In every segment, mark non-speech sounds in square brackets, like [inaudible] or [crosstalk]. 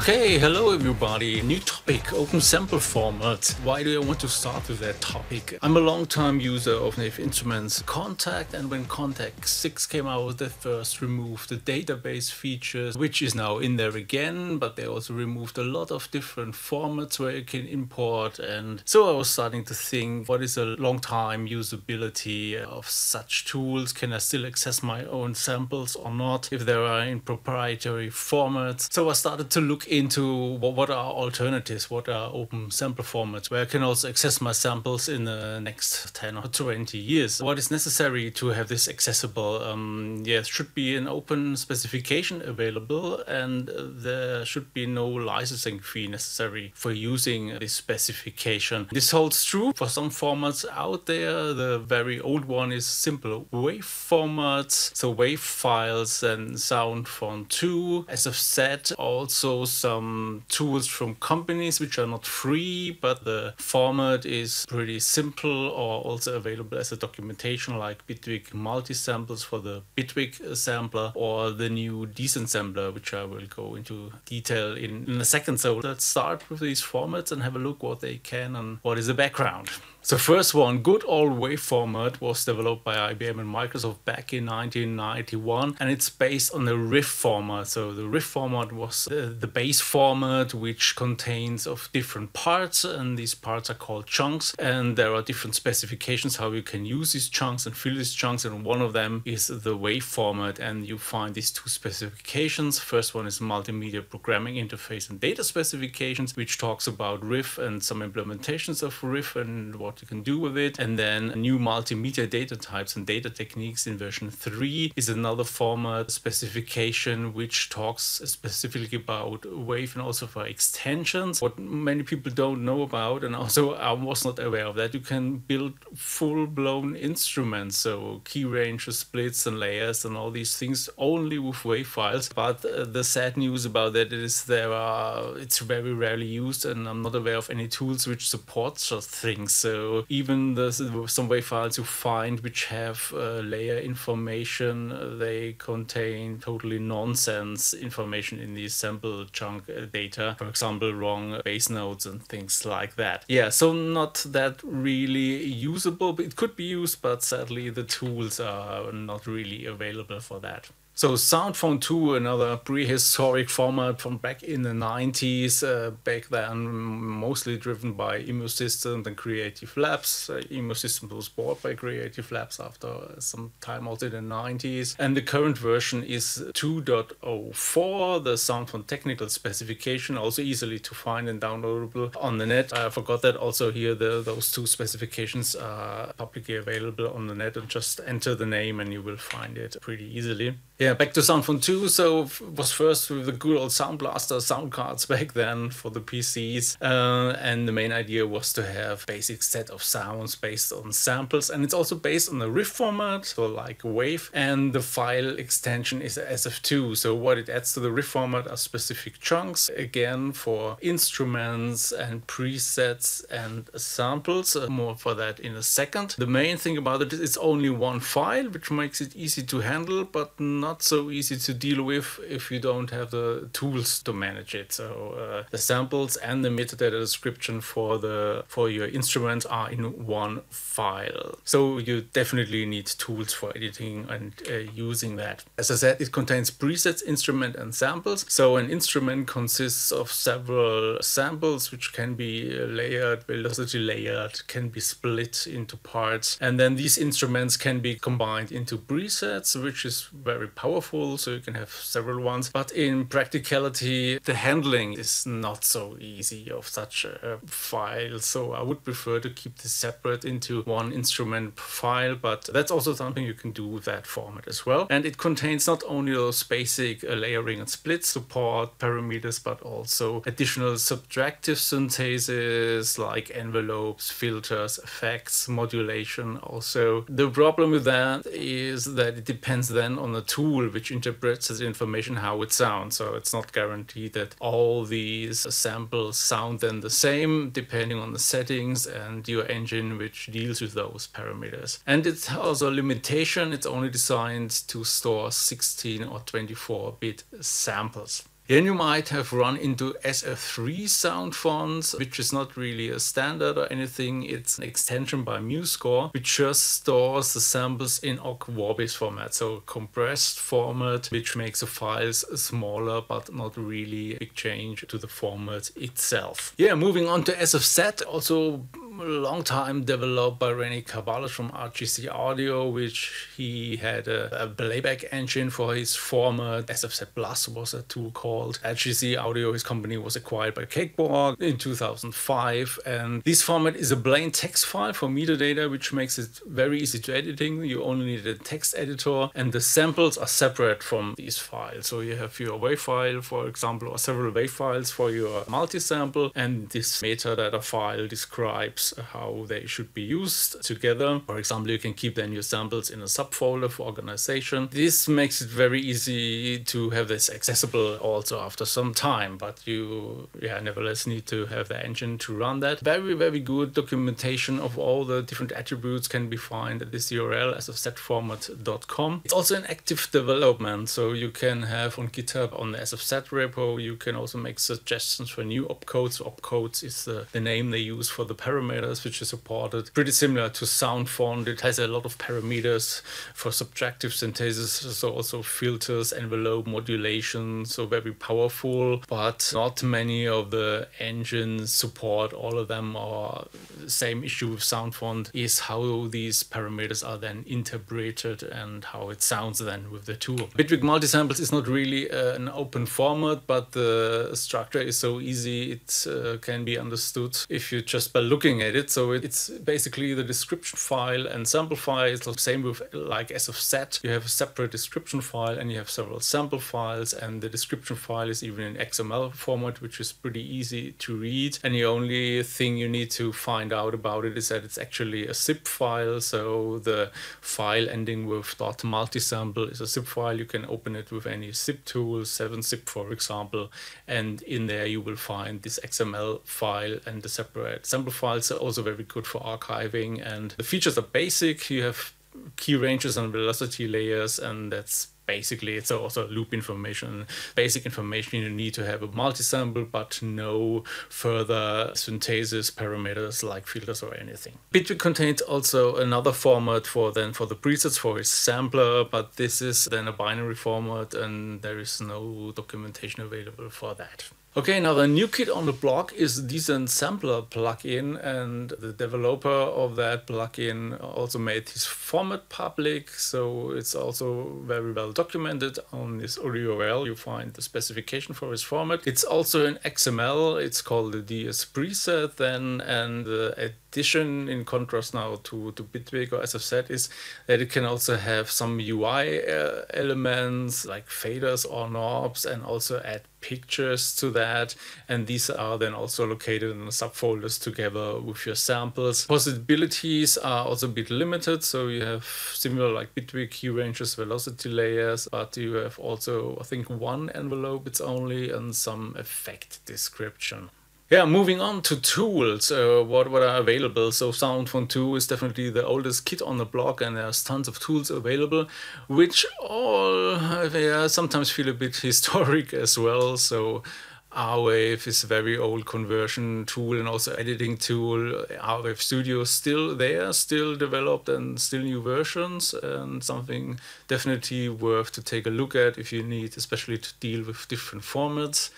Okay, hello everybody. New topic, open sample format. Why do I want to start with that topic? I'm a long time user of Native Instruments Kontakt and when Kontakt 6 came out they first removed the database features which is now in there again but they also removed a lot of different formats where you can import and so I was starting to think what is a long time usability of such tools? Can I still access my own samples or not if they are in proprietary formats? So I started to look into what, what are alternatives, what are open sample formats, where I can also access my samples in the next 10 or 20 years. What is necessary to have this accessible? Um, yeah, should be an open specification available and there should be no licensing fee necessary for using this specification. This holds true for some formats out there. The very old one is simple WAV formats, so WAV files and sound font 2. As I've said, also some tools from companies which are not free, but the format is pretty simple or also available as a documentation like Bitwig multi-samples for the Bitwig sampler or the new Decent Sampler, which I will go into detail in, in a second. So let's start with these formats and have a look what they can and what is the background. So first one, good old wave format was developed by IBM and Microsoft back in 1991 and it's based on the RIFF format. So the RIFF format was uh, the base format which contains of different parts and these parts are called chunks and there are different specifications how you can use these chunks and fill these chunks and one of them is the wave format and you find these two specifications. First one is multimedia programming interface and data specifications which talks about RIFF and some implementations of RIFF and what what you can do with it. And then new multimedia data types and data techniques in version 3 is another format specification which talks specifically about Wave and also for extensions. What many people don't know about, and also I was not aware of that, you can build full blown instruments, so key ranges, splits, and layers, and all these things only with Wave files. But uh, the sad news about that is there are it's very rarely used, and I'm not aware of any tools which support such things. So so even the some WAV files you find which have uh, layer information, uh, they contain totally nonsense information in the sample chunk uh, data. For example, wrong base nodes and things like that. Yeah, so not that really usable. It could be used, but sadly the tools are not really available for that. So Soundfont 2, another prehistoric format from back in the 90s, uh, back then mostly driven by Emu Systems and Creative Labs. Uh, Emu Systems was bought by Creative Labs after some time also in the 90s. And the current version is 2.04, the Soundfont technical specification, also easily to find and downloadable on the net. I forgot that also here the, those two specifications are publicly available on the net and just enter the name and you will find it pretty easily. Yeah, back to Soundfont 2. So was first with the good old Sound Blaster sound cards [laughs] back then for the PCs. Uh, and the main idea was to have basic set of sounds based on samples. And it's also based on the RIFF format, so like wave. And the file extension is SF2. So what it adds to the RIFF format are specific chunks, again for instruments and presets and samples. Uh, more for that in a second. The main thing about it is it's only one file, which makes it easy to handle, but not so easy to deal with if you don't have the tools to manage it. So uh, the samples and the metadata description for the for your instrument are in one file. So you definitely need tools for editing and uh, using that. As I said, it contains presets, instrument, and samples. So an instrument consists of several samples which can be layered, velocity layered, can be split into parts, and then these instruments can be combined into presets, which is very powerful, so you can have several ones. But in practicality, the handling is not so easy of such a file. So I would prefer to keep this separate into one instrument file, but that's also something you can do with that format as well. And it contains not only those basic uh, layering and split support parameters, but also additional subtractive synthesis like envelopes, filters, effects, modulation also. The problem with that is that it depends then on the tool tool which interprets the information how it sounds. So it's not guaranteed that all these samples sound then the same depending on the settings and your engine which deals with those parameters. And it's also a limitation. It's only designed to store 16 or 24 bit samples. Then you might have run into SF3 sound fonts, which is not really a standard or anything. It's an extension by MuseScore, which just stores the samples in ogg vorbis format, so compressed format, which makes the files smaller but not really a big change to the format itself. Yeah, moving on to SFZ, also a long time developed by René Ceballos from RGC Audio, which he had a, a, playback engine for his former SFZ Plus was a tool called. RGC Audio, his company was acquired by Cakewalk in 2005. And this format is a plain text file for metadata, which makes it very easy to editing. You only need a text editor and the samples are separate from these files. So you have your WAV file, for example, or several WAV files for your multi-sample and this metadata file describes how they should be used together. For example, you can keep then your samples in a subfolder for organization. This makes it very easy to have this accessible also after some time, but you yeah, nevertheless need to have the engine to run that. Very, very good documentation of all the different attributes can be found at this URL sfzformat.com. It's also an active development, so you can have on GitHub on the SFZ repo, you can also make suggestions for new opcodes. Opcodes is the, the name they use for the parameters parameters which is supported. Pretty similar to SoundFont. It has a lot of parameters for subtractive synthesis, so also filters, envelope modulation, so very powerful, but not many of the engines support all of them or same issue with SoundFont is how these parameters are then interpreted and how it sounds then with the tool. Bitwig multisamples is not really uh, an open format, but the structure is so easy it uh, can be understood if you just by looking at it. So it's basically the description file and sample file. It's the same with like SFZ. You have a separate description file and you have several sample files and the description file is even in XML format, which is pretty easy to read. And the only thing you need to find out about it is that it's actually a zip file. So the file ending with .multisample is a zip file. You can open it with any zip tool, 7-zip for example, and in there you will find this XML file and the separate sample files also very good for archiving. And the features are basic. You have key ranges and velocity layers, and that's basically it's also loop information basic information you need to have a multi-sample but no further synthesis parameters like filters or anything bitwig contains also another format for then for the presets for its sampler but this is then a binary format and there is no documentation available for that Okay, now the new kid on the block is Decent Sampler plugin, and the developer of that plugin also made his format public, so it's also very well documented on this URL. You find the specification for his format. It's also in XML. It's called the DS preset then, and uh, the addition in contrast now to to Bitwig or said, is that it can also have some UI uh, elements like faders or knobs, and also add pictures to that. And these are then also located in the subfolders together with your samples. Possibilities are also a bit limited. So you have similar like bitwig key ranges velocity layers but you have also i think one envelope it's only and some effect description yeah, moving on to tools, uh, what, what are available. So SoundFont 2 is definitely the oldest kit on the block and there's tons of tools available, which all yeah, sometimes feel a bit [laughs] historic as well. So Awave is a very old conversion tool and also editing tool. Awave Studio is still there, still developed and still new versions and something definitely worth to take a look at if you need, especially to deal with different formats.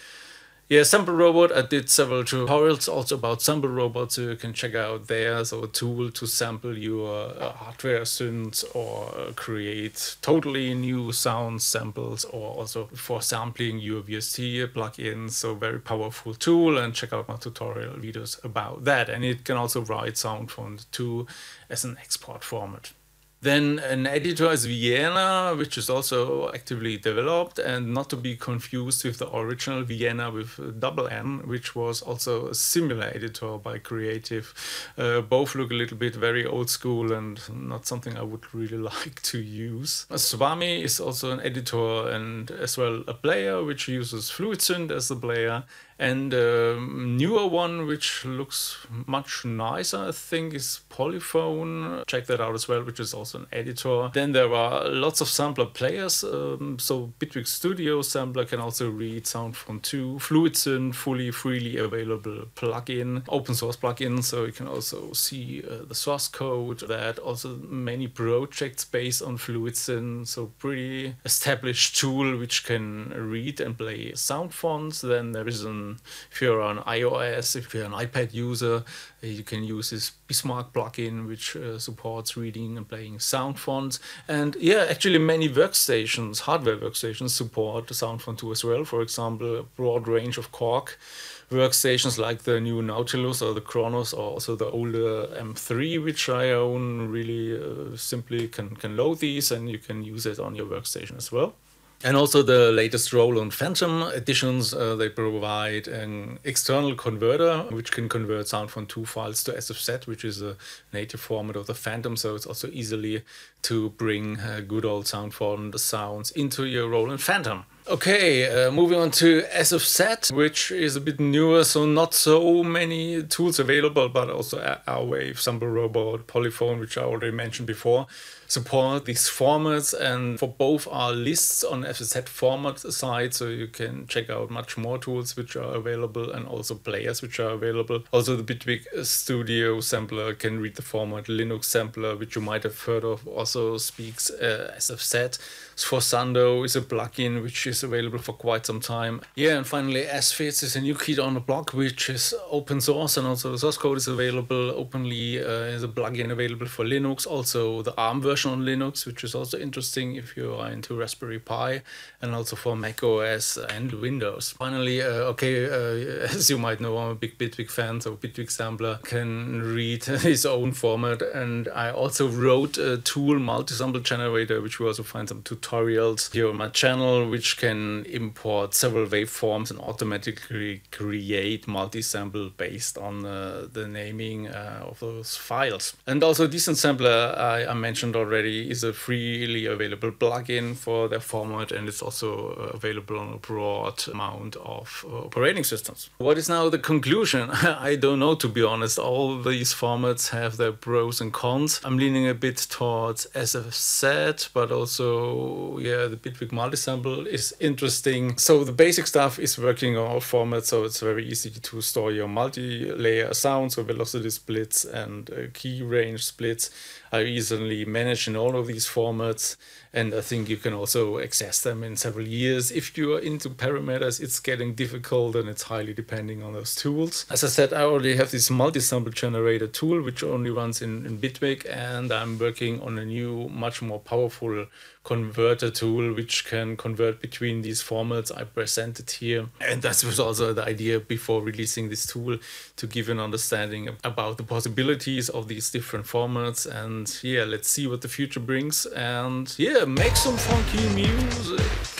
Yeah, Sample Robot, I did several tutorials also about Sample Robot, so you can check out there. So a tool to sample your uh, hardware synths or create totally new sound samples or also for sampling your VST plugins. So very powerful tool and check out my tutorial videos about that. And it can also write sound SoundFont 2 as an export format. Then an editor is Viena, which is also actively developed and not to be confused with the original Vienna with double N, which was also a similar editor by Creative. Uh, both look a little bit very old school and not something I would really [laughs] like to use. Swami is also an editor and as well a player, which uses FluidSynth as the player And um, newer one, which looks much nicer, I think, is Polyphone. Check that out as well, which is also an editor. Then there are lots of sampler players. Um, so Bitwig Studio sampler can also read SoundFont two. FluidSynth, fully freely available plugin, open source plugin. So you can also see uh, the source code. That also many projects based on FluidSynth. So pretty established tool which can read and play sound fonts. Then there is an if you're on iOS, if you're an iPad user, you can use this Bismark plugin, which uh, supports reading and playing sound fonts. And yeah, actually, many workstations, hardware workstations, support the sound font 2 as well. For example, a broad range of Korg workstations like the new Nautilus or the Kronos or also the older M3 which I own really uh, simply can, can load these and you can use it on your workstation as well. And also the latest Roland Fantom editions, uh, they provide an external converter which can convert SoundFont two files to SFZ, which is a native format of the Fantom. So it's also easily to bring uh, good old sound from the sounds into your Roland Fantom. Okay, uh, moving on to SFZ, which is a bit newer, so not so many tools available, but also Awave, Sample Robot, Polyphone, which I already mentioned before, support these formats. And for both are lists on SFZ format side, so you can check out much more tools which are available and also players which are available. Also, the Bitwig Studio sampler can read the format. Linux sampler, which you might have heard of, also speaks uh, SFZ. Sforzando is a plugin which is available for quite some time. Yeah, and finally, sfizz is a new kit on the block which is open source and also the source code is available openly. Uh, is a plugin available for Linux, also the ARM version on Linux, which is also interesting if you are into Raspberry Pi, and also for Mac OS and Windows. Finally, uh, okay, uh, [laughs] as you might know, I'm a big Bitwig fan, so Bitwig Sampler can read [laughs] his own format, and I also wrote a tool multi-sample generator, which you also find some tutorials tutorials here on my channel, which can import several waveforms and automatically create multi-sample based on uh, the naming uh, of those files. And also Decent Sampler, I, I, mentioned already, is a freely available plugin for their format and it's also available on a broad amount of uh, operating systems. What is now the conclusion? [laughs] I don't know, to be honest. All these formats have their pros and cons. I'm leaning a bit towards SFZ, but also yeah, the Bitwig multisample is interesting. So the basic stuff is working on all formats, so it's very easy to store your multi-layer sounds, so velocity splits and uh, key range splits are easily managed in all of these formats. And I think you can also access them in several years. If you are into parameters, it's getting difficult and it's highly depending on those tools. As I said, I already have this multi-sample generator tool, which only runs in, in Bitwig, and I'm working on a new, much more powerful converter tool which can convert between these formats I presented here. And that was also the idea before releasing this tool to give an understanding about the possibilities of these different formats. And yeah, let's see what the future brings. And yeah, make some funky music.